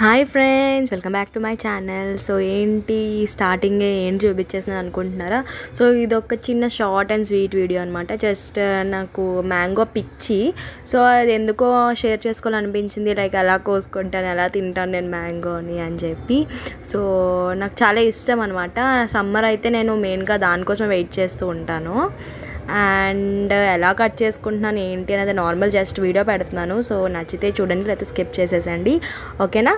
Hi friends welcome back to my channel. So ఏంటి starting ఏంటి చూపించేస్తున్నాను అనుకుంటున్నారా? సో ఇది ఒక చిన్న షార్ట్ అండ్ స్వీట్ వీడియో అనమాట జస్ట్ నాకు మ్యాంగో పిచ్చి. సో అది ఎందుకో షేర్ చేసుకోవాలనిపించింది. లైక్ ఎలా కోసుకుంటాను ఎలా తింటాను నేను మ్యాంగోని అని చెప్పి. సో నాకు చాలా ఇష్టం అనమాట సమ్మర్ అయితే నేను మెయిన్గా దానికోసం వెయిట్ చేస్తూ ఉంటాను. అండ్ ఎలా కట్ చేసుకుంటున్నాను ఏంటి అనేది నార్మల్ జస్ట్ వీడియో పెడుతున్నాను. సో నచ్చితే చూడండి లేకపోతే స్కిప్ చేసేసండి. ఓకేనా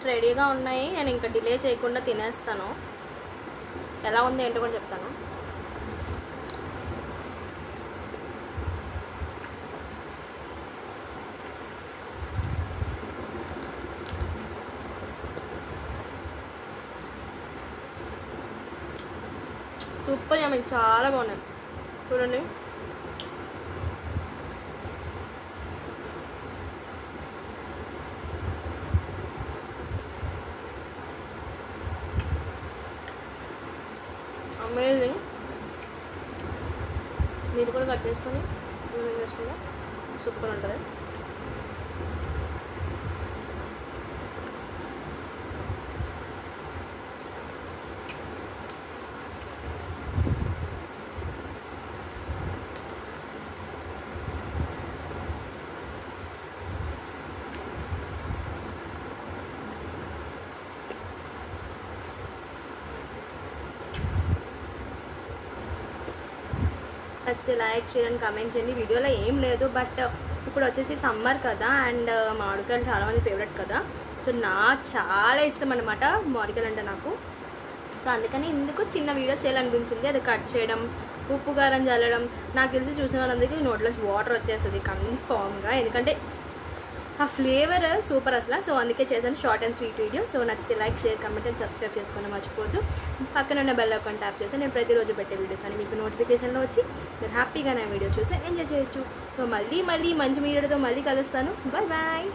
ఫేవరెట్ రెడీగా ఉన్నాయి. నేను ఇంకా డిలే చేయకుండా తినేస్తాను. ఎలా ఉంది ఏంటో కూడా చెప్తాను. సూపర్ మీకు చాలా బాగున్నాయి. చూడండి. అమేజింగ్ మీరు కూడా కట్ చేసుకొని యూజ్ చేసుకుంటే సూపర్ ఉంటుంది. నచ్చితే లైక్ షేర్ అండ్ కమెంట్ చేయండి. వీడియోలో ఏం లేదు బట్ ఇప్పుడు వచ్చేసి సమ్మర్ కదా అండ్ మామిడికాయలు చాలా మంది ఫేవరెట్ కదా. సో నాకు చాలా ఇష్టం అనమాట మామిడికాయలు అంటే నాకు. సో అందుకని ఇందుకు చిన్న వీడియో చేయాలనిపించింది. అది కట్ చేయడం ఉప్పు కారం చల్లడం. నాకు తెలిసి చూసిన వాళ్ళందరికీ నోట్లోంచి వాటర్ వచ్చేస్తుంది కన్ఫామ్గా ఎందుకంటే ఆ ఫ్లేవర్ సూపర్ అసలు. సో అందుకే చేశాను short and sweet video. So నచ్చితే like share comment and subscribe చేసుకొని మర్చిపోద్దు పక్కన ఉన్న బెల్ అకౌంట్ ట్యాప్ చేసి నేను ప్రతిరోజు పెట్టే వీడియోస్ అని మీకు నోటిఫికేషన్లో వచ్చి మీరు హ్యాపీగా నా వీడియో చూసి ఎంజాయ్ చేయొచ్చు. సో మళ్ళీ మళ్ళీ మంచి మీడియాతో మళ్ళీ కలుస్తాను. Bye bye